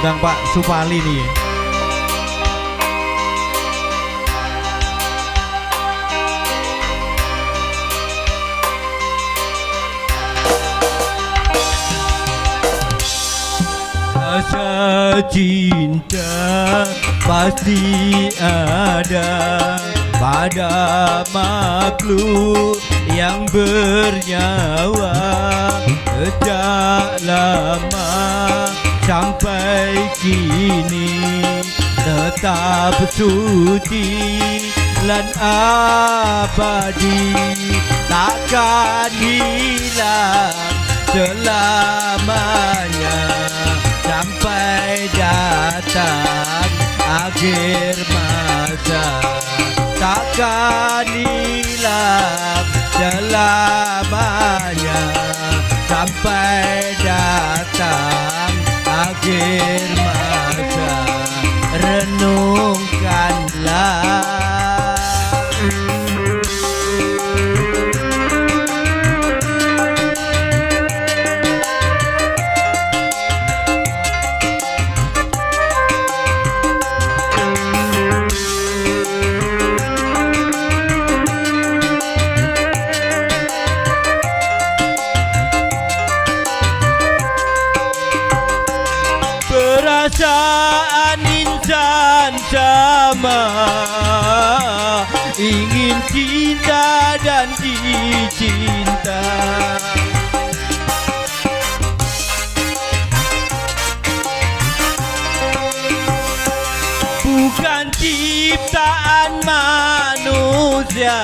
diundang Pak Supali nih. Rasa cinta pasti ada pada makhluk yang bernyawa sejak lama sampai kini. Tetap suci dan abadi. Takkan hilang selamanya. Sampai datang akhir masa. Takkan hilang selamanya. Sampai datang akhir perasaan insan sama. Ingin cinta dan dicinta. Bukan ciptaan manusia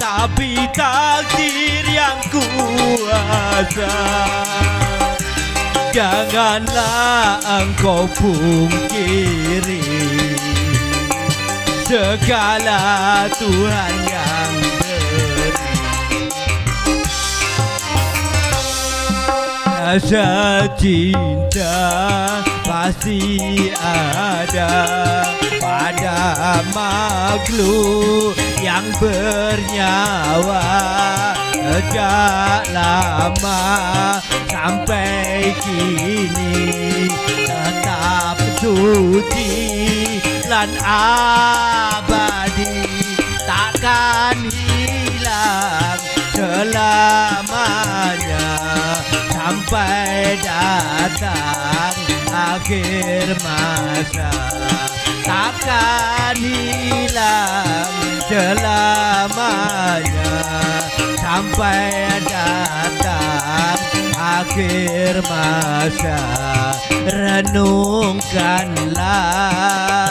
tapi takdir yang kuasa Janganlah engkau pungkiri Segala Tuhan yang Rasa cinta pasti ada pada makhluk yang bernyawa. Sejak lama sampai kini tetap suci dan abadi. Takkan hilang selamanya sampai datang akhir masa takkan hilang selamanya sampai datang akhir masa renungkanlah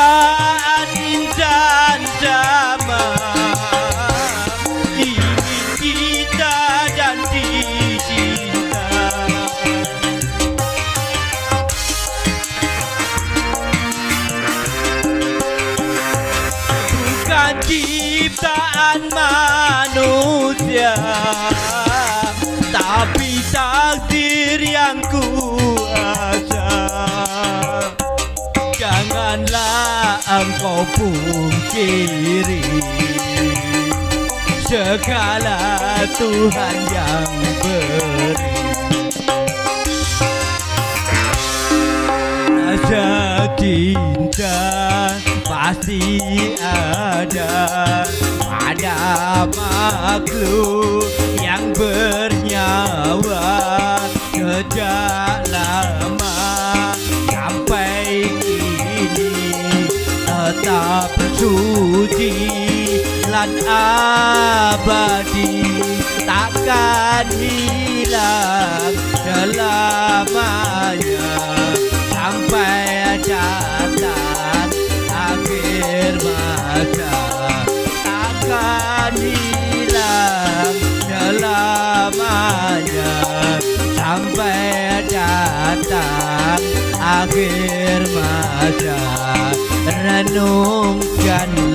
dan bukan ciptaan manusia tapi takdir yang kuasa Janganlah engkau pungkiri Segala Tuhan yang beri. Rasa cinta pasti ada. Pada makhluk yang bernyawa. Sejak suci dan abadi takkan hilang selamanya. Sampai datang akhir masa takkan hilang selamanya. Sampai datang akhir masa renungkanlah